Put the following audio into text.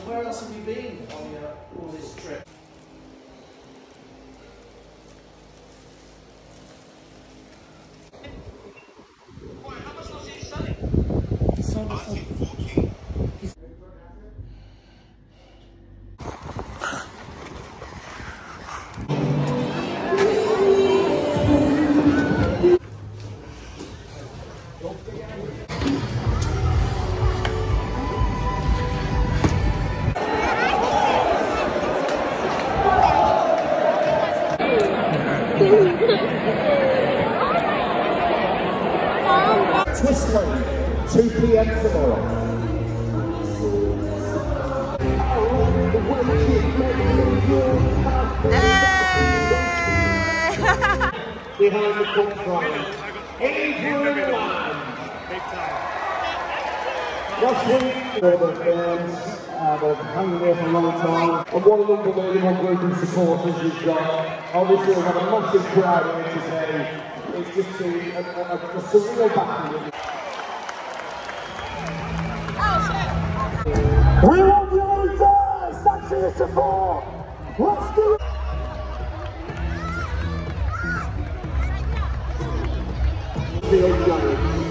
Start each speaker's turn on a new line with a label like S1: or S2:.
S1: where else have you been on your, all this trip?
S2: Why, how much was he Twist Lane, 2 p.m. tomorrow. Behind the line, Adrian for their fans. Uh, they've hung there for a long time. And what an unbelievable group of supporters we've got. Obviously, we've had a massive crowd here today. It's just a, a, a surreal battle. We want the Olympics! That's who it's! Let's do it!